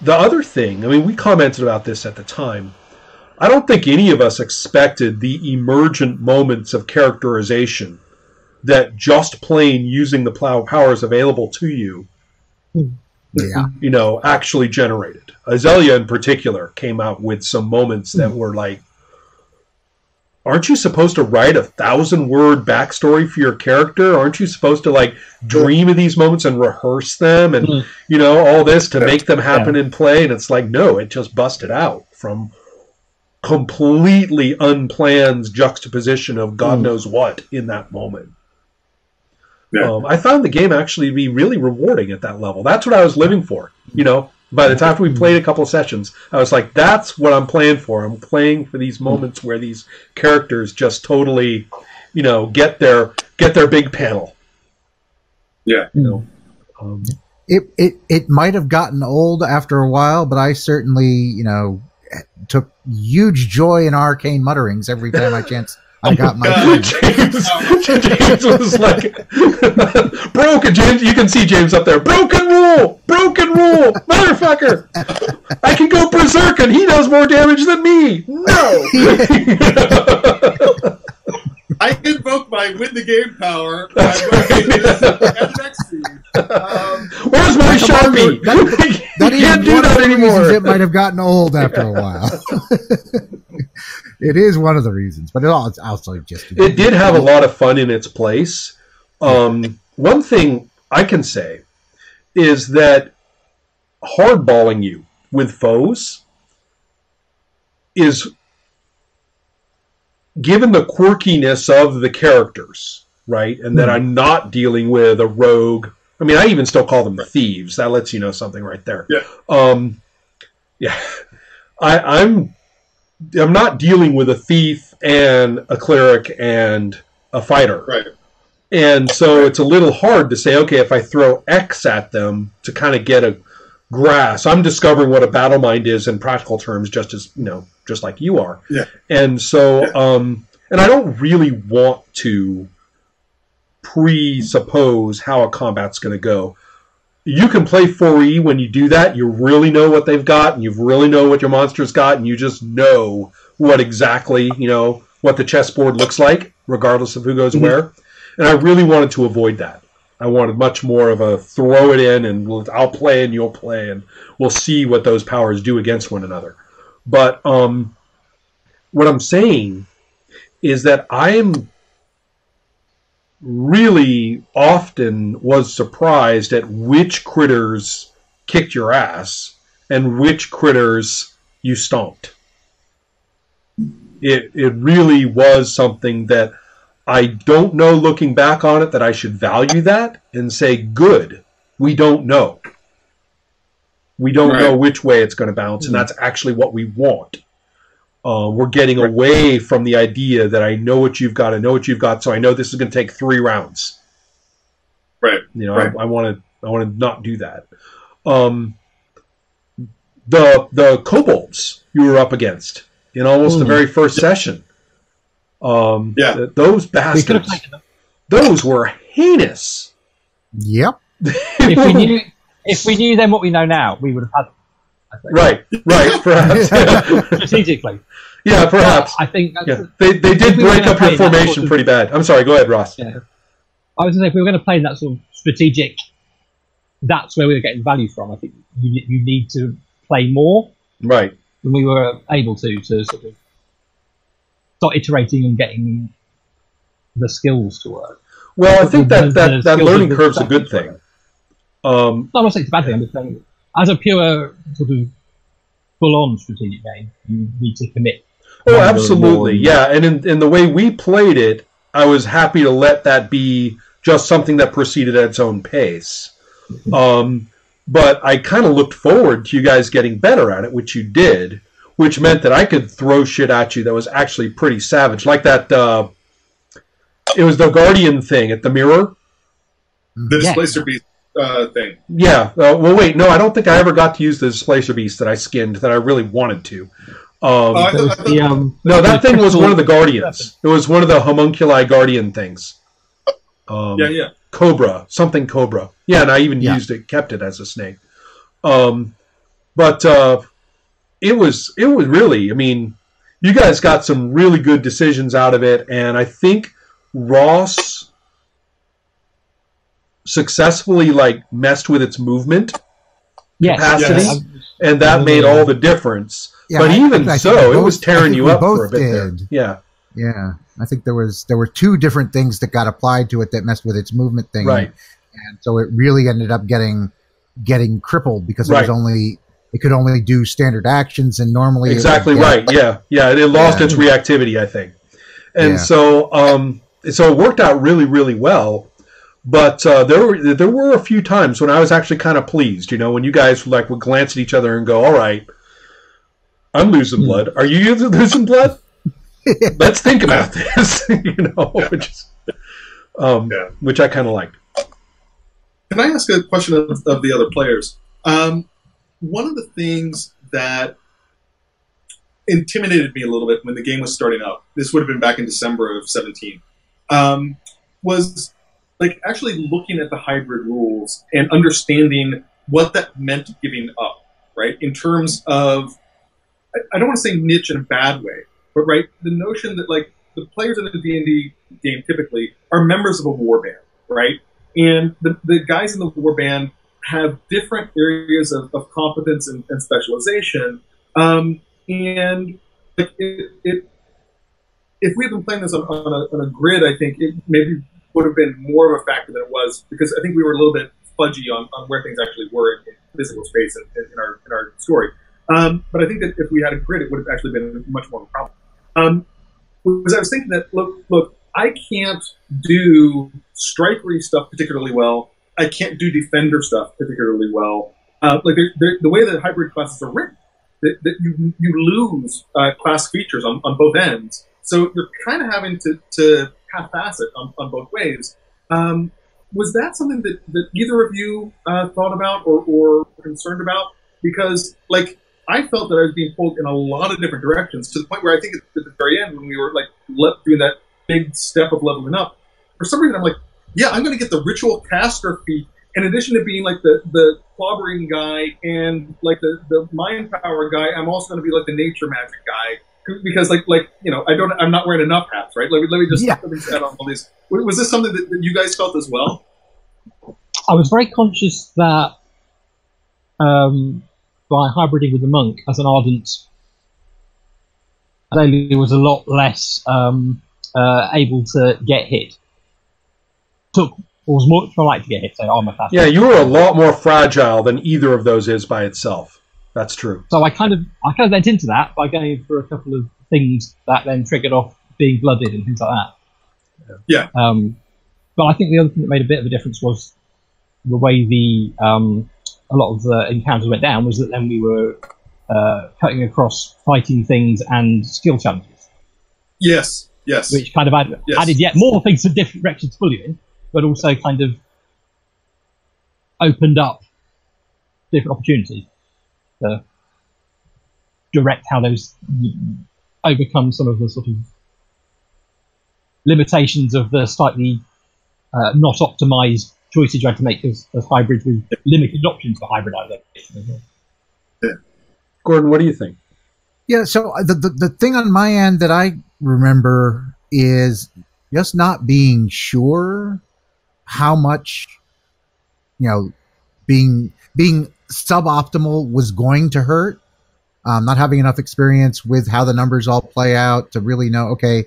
the other thing, I mean, we commented about this at the time. I don't think any of us expected the emergent moments of characterization that just plain using the plow powers available to you, hmm. Yeah. you know, actually generated. Azalea in particular came out with some moments that were like, aren't you supposed to write a thousand word backstory for your character? Aren't you supposed to like dream of these moments and rehearse them and Mhm. you know all this to make them happen in play? And it's like, no, it just busted out from completely unplanned juxtaposition of God Mm. knows what in that moment. Yeah. Um, I found the game actually to be really rewarding at that level. That's what I was living for. You know, by the time we played a couple of sessions, I was like, "That's what I'm playing for. I'm playing for these moments where these characters just totally, you know, get their get their big panel." Yeah. You know, um, It it it might have gotten old after a while, but I certainly, you know, took huge joy in arcane mutterings every time I chance I got my God. James, James was like, broken. James, you can see James up there. Broken rule, broken rule, motherfucker. I can go berserk, and he does more damage than me. No. I invoke my win the game power. by going to the. Um, Where's my sharpie? That- That you can't do that anymore. it might have gotten old after a while. It is one of the reasons, but it's also just it did have a lot of fun in its place. Um, one thing I can say is that hardballing you with foes is given the quirkiness of the characters, right? And that Hmm. I'm not dealing with a rogue. I mean, I even still call them thieves. That lets you know something right there. Yeah. Um, yeah. I, I'm I'm not dealing with a thief and a cleric and a fighter. right. And so it's a little hard to say, okay, if I throw X at them to kind of get a grasp, I'm discovering what a battle mind is in practical terms, just as you know, just like you are. Yeah. And so, um, and I don't really want to presuppose how a combat's going to go. You can play 4E when you do that. You really know what they've got, and you really know what your monster's got, and you just know what exactly you know what the chessboard looks like, regardless of who goes Mhm. where. And I really wanted to avoid that. I wanted much more of a throw it in, and we'll, I'll play and you'll play, and we'll see what those powers do against one another. But um, what I'm saying is that I'm really often was surprised at which critters kicked your ass and which critters you stomped. It it really was something that I don't know looking back on it that I should value that and say good. We don't know. We don't Right. know which way it's going to bounce, and hmm. that's actually what we want. Uh, we're getting away from the idea that I know what you've got, I know what you've got, so I know this is going to take three rounds. Right. You know, Right. I want to I want to not do that. Um, the the kobolds you were up against in almost the Mm. very first session. Um, Yeah. th- those We bastards. taken. Those were heinous. Yep. If we knew, if we knew then what we know now, we would have had them. Right, right, perhaps. Strategically. yeah, perhaps. I think that's, Yeah, they they did we break up your formation sort of- pretty bad. I'm sorry. Go ahead, Ross. Yeah. I was going to say, if we were going to play in that sort of strategic, that's where we were getting value from. I think you, you need to play more Right. than we were able to to sort of start iterating and getting the skills to work. Well, I think that that, that learning curve's a good thing. Um, No, I'm not saying it's a bad thing. I'm just saying, as a pure sort of full-on strategic game, you need to commit. Oh, absolutely, more. yeah. And in, in the way we played it, I was happy to let that be just something that proceeded at its own pace. Um, but I kind of looked forward to you guys getting better at it, which you did, which meant that I could throw shit at you that was actually pretty savage, like that. Uh, it was the Guardian thing at the mirror. The Yeah. displacer beast uh, thing. Yeah. Uh, well, wait. No, I don't think I ever got to use the Displacer Beast that I skinned that I really wanted to. Um, I was the, um, No, that thing was one of the guardians. It was one of the homunculi guardian things. Um, yeah, yeah. Cobra, something Cobra. Yeah, and I even Yeah. used it, kept it as a snake. Um, but uh, it was it was really. I mean, you guys got some really good decisions out of it, and I think Ross successfully like messed with its movement Yes, capacity, yes. and that made all the difference. Yeah, but I- even I think so, we it was both- tearing you we up for a both bit there. did. Yeah, Yeah, I think there was there were two different things that got applied to it that messed with its movement thing, right. And so it really ended up getting getting crippled because it Right. was only it could only do standard actions, and normally Exactly get- right. Yeah, yeah. It lost Yeah. its reactivity, I think, and Yeah. so um, so it worked out really, really well. But uh, there were there were a few times when I was actually kind of pleased. You know, when you guys like would glance at each other and go, "All right, I'm losing blood. Are you losing blood? Let's think about this." you know, which is, um, Yeah. which I kind of liked. Can I ask a question of, of the other players? Um, one of the things that intimidated me a little bit when the game was starting out, this would have been back in December of 17, um, was like actually looking at the hybrid rules and understanding what that meant giving up, right? In terms of, I, don't want to say niche in a bad way, but right, the notion that like the players in the D&D game typically are members of a war band, right? and the, the guys in the war band have different areas of, of competence and, and specialization. Um, and like it, it, if we've been playing this on, on, a, on a grid, I think it maybe would have been more of a factor than it was because I think we were a little bit fudgy on, on where things actually were in, in physical space in, in, our in our story. Um, but I think that if we had a grid, it would have actually been much more of a problem. Um, was I was thinking that look look I can't do strikery stuff particularly well. I can't do defender stuff particularly well. Uh, like they're, they're, the way that hybrid classes are written, that, that you you lose uh, class features on, on both ends. So you're kind of having to, to half-ass it on, on both ways. Um, was that something that, that either of you uh, thought about or, or concerned about? Because like I felt that I was being pulled in a lot of different directions to the point where I think at the very end when we were like le- doing that big step of leveling up, for some reason I'm like, yeah, I'm going to get the ritual caster feat in addition to being like the the clobbering guy and like the the mind power guy. I'm also going to be like the nature magic guy because like like you know I don't I'm not wearing enough hats, right? Let me let me just Yeah. let me just add on all these. Was this something that, that you guys felt as well? I was very conscious that um, by hybriding with the monk as an ardent, Daily was a lot less um, uh, able to get hit. Took was much more likely to get hit. So armor class. Yeah, you were a lot more fragile than either of those is by itself. That's true. So I kind of I kind of went into that by going for a couple of things that then triggered off being blooded and things like that. Yeah. Um, but I think the other thing that made a bit of a difference was the way the um, a lot of the encounters went down was that then we were uh, cutting across fighting things and skill challenges, Yes. Yes. which kind of add, Yes. added yet more things to different directions to pull you in, but also kind of opened up different opportunities to direct how those overcome some of the sort of limitations of the slightly uh, not optimized choices you had to make as, as hybrids with limited options for hybridization. as. Gordon, what do you think? Yeah, so uh, the, the the thing on my end that I remember is just not being sure how much you know being being suboptimal was going to hurt. Um, not having enough experience with how the numbers all play out to really know. Okay,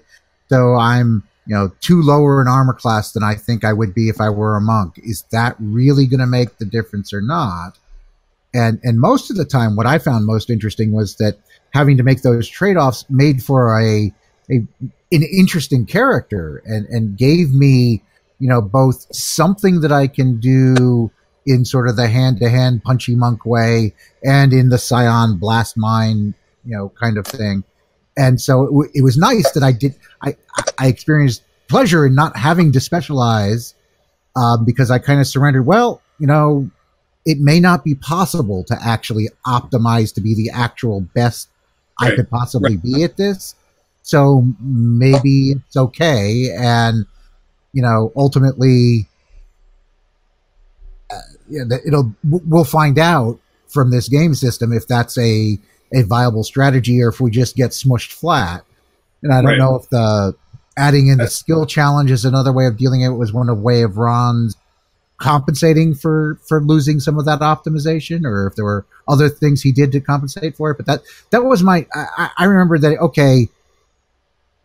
so I'm you know too lower in armor class than I think I would be if I were a monk. Is that really going to make the difference or not? And and most of the time, what I found most interesting was that having to make those trade offs made for a a an interesting character and and gave me you know both something that I can do in sort of the hand to hand punchy monk way and in the Psion blast mine you know kind of thing. And so it, w- it was nice that I did I I experienced pleasure in not having to specialize um, because I kind of surrendered. Well, you know, it may not be possible to actually optimize to be the actual best I could possibly be at this. So maybe it's okay. And, you know, ultimately, yeah, it'll, we'll find out from this game system if that's a a viable strategy or if we just get smushed flat. And I don't Right. know if the adding in the That's- skill challenge is another way of dealing it was one of way of Ron's compensating for for losing some of that optimization or if there were other things he did to compensate for it but that that was my i, I- I remember that okay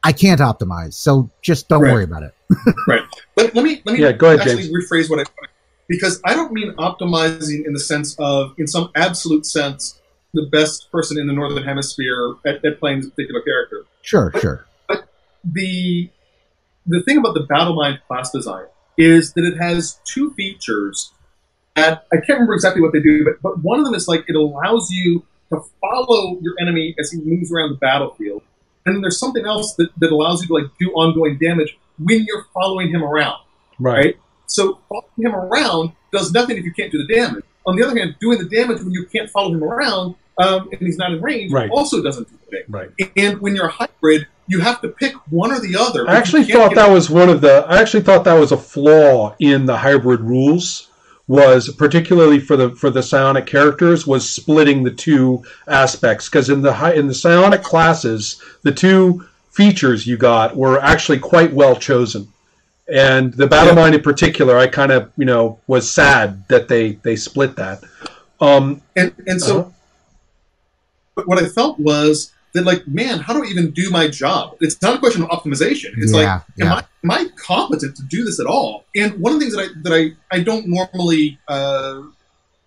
i can't optimize so just don't Right. worry about it right but let me let me Yeah, go ahead, actually James. rephrase what I because I don't mean optimizing in the sense of in some absolute sense the best person in the northern hemisphere at, at playing this particular character. sure sure But The the thing about the battle mind class design is that it has two features that I can't remember exactly what they do, but, but one of them is like it allows you to follow your enemy as he moves around the battlefield. And then there's something else that, that allows you to like do ongoing damage when you're following him around. Right. So following him around does nothing if you can't do the damage. On the other hand, doing the damage when you can't follow him around um, and he's not in range Right. also doesn't do anything. Right. And when you're a hybrid, you have to pick one or the other. I actually thought that was one of the. I actually thought that was a flaw in the hybrid rules. Was particularly for the for the psionic characters was splitting the two aspects because in the in the psionic classes the two features you got were actually quite well chosen, and the battle Yeah. mind in particular I kind of you know was sad that they they split that. Um, and and so Uh-huh. but what I felt was that like, man, how do I even do my job? It's not a question of optimization. It's like, yeah am I am I competent to do this at all? And one of the things that I that I I don't normally uh,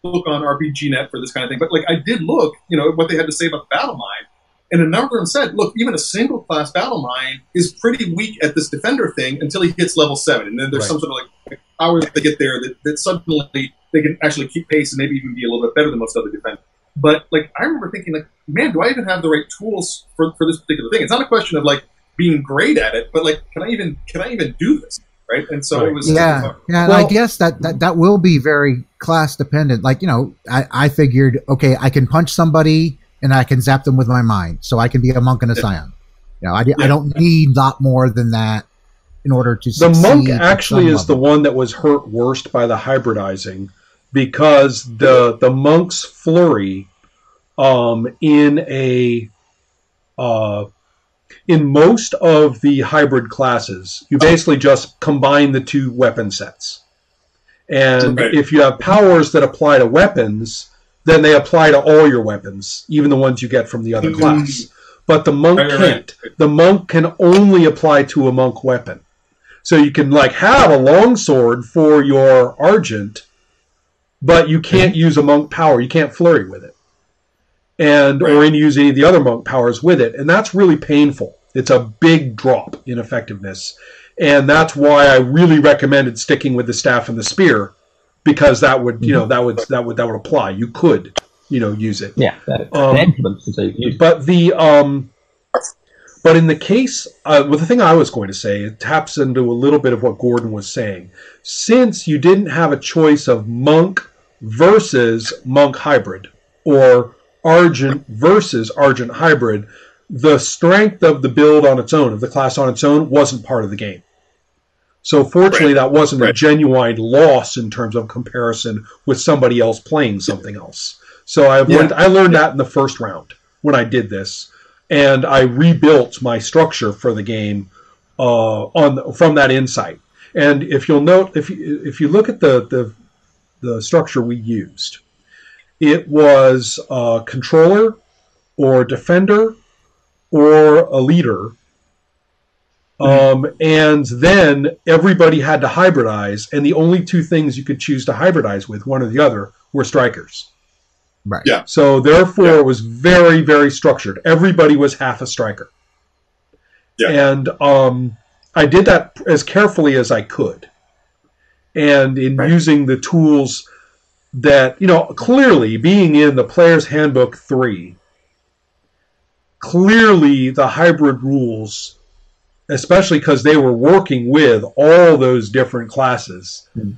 look on RPGNet for this kind of thing, but like I did look, you know, what they had to say about the battle mind, and a number of them said, look, even a single class battle mind is pretty weak at this defender thing until he hits level seven, and then there's Right. some sort of like powers that they get there that, that suddenly they can actually keep pace and maybe even be a little bit better than most other defenders. But like I remember thinking, like, man, do I even have the right tools for, for this particular thing? It's not a question of like being great at it, but like, can I even can I even do this? Right? And so it was yeah yeah and i guess that, that that will be very class dependent like you know i i figured okay i can punch somebody and i can zap them with my mind so i can be a monk and a psion. You know i, di- I don't need lot more than that in order to the monk actually some is the one that was hurt worst by the hybridizing because the the monk's flurry um, in a uh, in most of the hybrid classes you basically just combine the two weapon sets. And Right. if you have powers that apply to weapons then they apply to all your weapons even the ones you get from the other Mhm. class but the monk Right, right, can't the monk can only apply to a monk weapon. So you can like have a longsword for your ardent, but you can't use a monk power. You can't flurry with it, and or Right. any use any of the other monk powers with it, and that's really painful. It's a big drop in effectiveness, and that's why I really recommended sticking with the staff and the spear, because that would you know that would that would that would apply. You could you know use it. Yeah, the, Um, the implements to say use. But the um, but in the case, uh, well, the thing I was going to say, it taps into a little bit of what Gordon was saying. Since you didn't have a choice of monk versus monk hybrid or ardent versus ardent hybrid, the strength of the build on its own, of the class on its own, wasn't part of the game. So fortunately, that wasn't a genuine loss in terms of comparison with somebody else playing something else. So I Yeah. learned I learned that in the first round when I did this, and I rebuilt my structure for the game uh, on from that insight. And if you'll note, if you if you look at the the, the structure we used, it was a controller or defender or a leader. Um, and then everybody had to hybridize, and the only two things you could choose to hybridize with, one or the other, were strikers. right Yeah. So therefore, Yeah. it was very, very structured. Everybody was half a striker. Yeah. And um, I did that as carefully as I could. And in Right. using the tools that, you know, clearly being in the Player's Handbook 3, clearly the hybrid rules, especially because they were working with all those different classes, Hmm.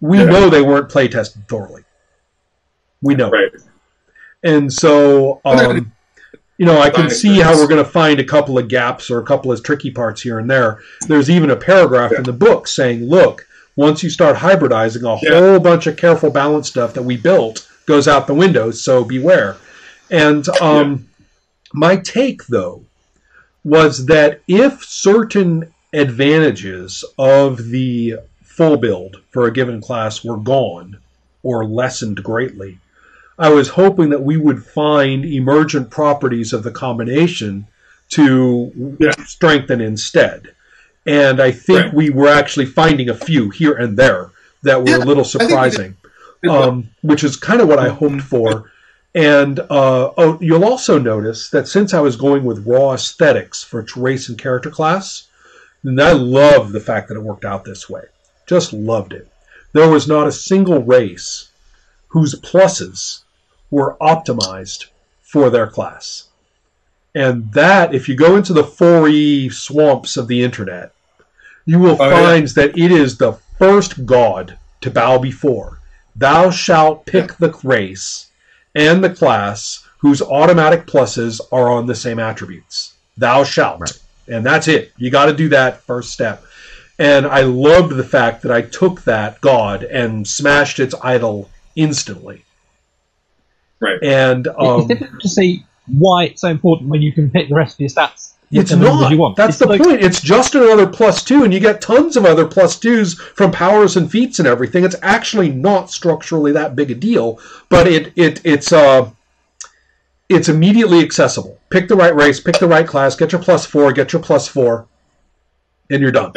we Yeah. know they weren't play tested thoroughly. We know. Right. And so, um, you know, I can see how we're going to find a couple of gaps or a couple of tricky parts here and there. There's even a paragraph Yeah. in the book saying, look, once you start hybridizing, a Yeah. whole bunch of careful balance stuff that we built goes out the window. So beware. And um, my take, though, was that if certain advantages of the full build for a given class were gone or lessened greatly, I was hoping that we would find emergent properties of the combination to Yeah. strengthen instead. And I think Right. we were actually finding a few here and there that were Yeah, a little think we did. surprising, um, which is kind of what I hoped for. And uh, oh, you'll also notice that since I was going with raw aesthetics for its race and character class, and I love the fact that it worked out this way. Just loved it. There was not a single race whose pluses were optimized for their class. And that, if you go into the 4E swamps of the internet, you will Oh, yeah. find that it is the first god to bow before. Thou shalt pick the race and the class whose automatic pluses are on the same attributes. Thou shalt. Right. And that's it. You got to do that first step. And I loved the fact that I took that god and smashed its idol instantly. Right. And um, it's difficult to see why it's so important when you can pick the rest of your stats. With It's not. You want. That's It's the like- point. It's just another plus two, and you get tons of other plus twos from powers and feats and everything. It's actually not structurally that big a deal, but it it it's uh it's immediately accessible. Pick the right race, pick the right class, get your plus four, get your plus four, and you're done.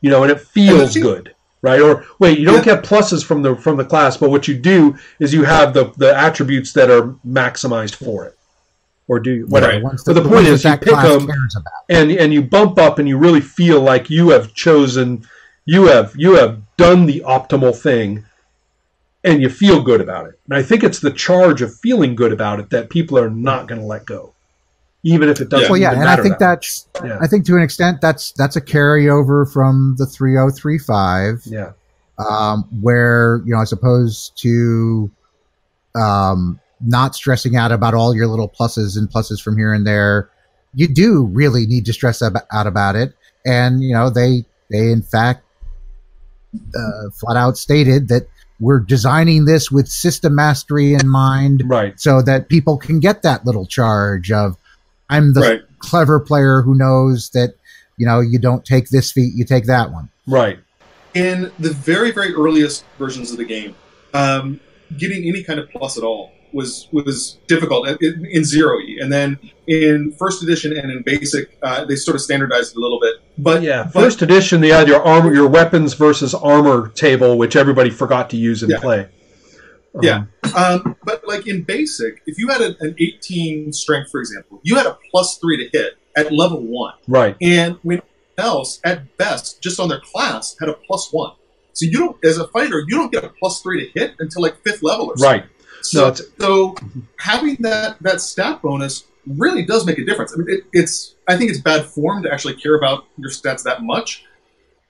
You know, and it feels good. Right or wait, you don't get pluses from the from the class, but what you do is you have the the attributes that are maximized for it, or do you? Whatever. The ones But that- the point is, you pick them, and and you bump up and you really feel like you have chosen you have you have done the optimal thing and you feel good about it and i think it's the charge of feeling good about it that people are not going to let go even if it doesn't Well, yeah, and I think that that's yeah I think to an extent that's that's a carryover from the 3035 yeah um, where you know as opposed to um, not stressing out about all your little pluses and pluses from here and there. You do really need to stress ab- out about it. And you know they they in fact uh, flat out stated that we're designing this with system mastery in mind right. so that people can get that little charge of i'm the Right. clever player who knows that you know you don't take this feat you take that one. Right. In the very very earliest versions of the game, um, getting any kind of plus at all was was difficult in, in zero E, and then in first edition and in basic, uh, they sort of standardized it a little bit. But yeah but- first edition they had your armor your weapons versus armor table which everybody forgot to use in Yeah. play Um, Yeah. Um, but like in basic, if you had a, an 18 strength, for example, you had a plus three to hit at level one, right and when else at best, just on their class, had a plus one. So you don't, as a fighter, you don't get a plus three to hit until like fifth level or something. right So, so having that that stat bonus really does make a difference. I mean, it, it's I think it's bad form to actually care about your stats that much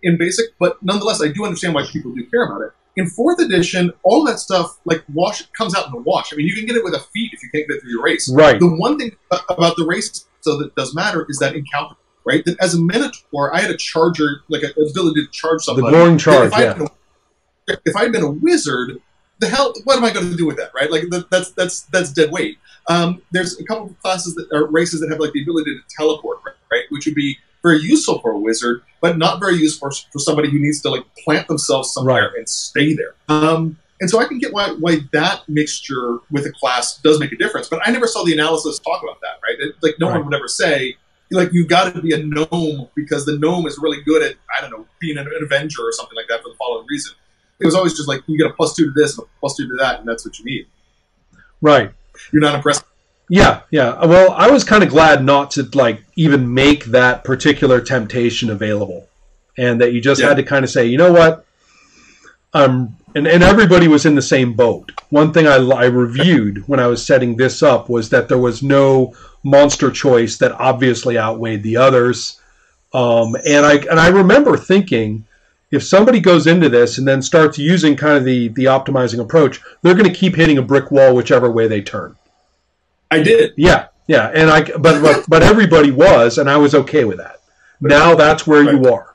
in basic, but nonetheless, I do understand why people do care about it. In fourth edition, all that stuff like wash comes out in the wash. I mean, you can get it with a feat if you can't get it through your race. right The one thing about the race, so that does matter, is that encounter. Right, that as a minotaur, I had a charger, like a ability to charge somebody. the goring charge if I yeah been if I had been a wizard, the hell, what am I going to do with that? Right? Like that, that's that's that's dead weight. Um, there's a couple of classes that are races that have like the ability to teleport, right? Which would be very useful for a wizard, but not very useful for, for somebody who needs to like plant themselves somewhere Right. and stay there. Um, and so I can get why why that mixture with a class does make a difference, but I never saw the analysis talk about that. Right? It, like no Right. one would ever say. Like you got to be a gnome because the gnome is really good at I don't know being an, an avenger or something like that for the following reason it was always just like you get a plus two to this and a plus two to that, and that's what you need. right You're not impressed. Yeah, yeah. Well, I was kind of glad not to like even make that particular temptation available, and that you just Yeah. had to kind of say, you know what, um, and and everybody was in the same boat. One thing I, I reviewed when I was setting this up was that there was no monster choice that obviously outweighed the others, um, and I and I remember thinking. If somebody goes into this and then starts using kind of the, the optimizing approach, they're going to keep hitting a brick wall whichever way they turn. I did. Yeah, yeah, and I but but, but everybody was, and I was okay with that. Now that's where you are.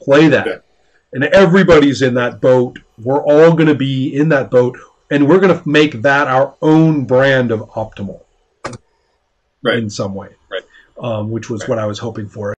Play that, Yeah. and everybody's in that boat. We're all going to be in that boat and we're going to make that our own brand of optimal, Right. In some way, Right. Um, which was Right. what I was hoping for.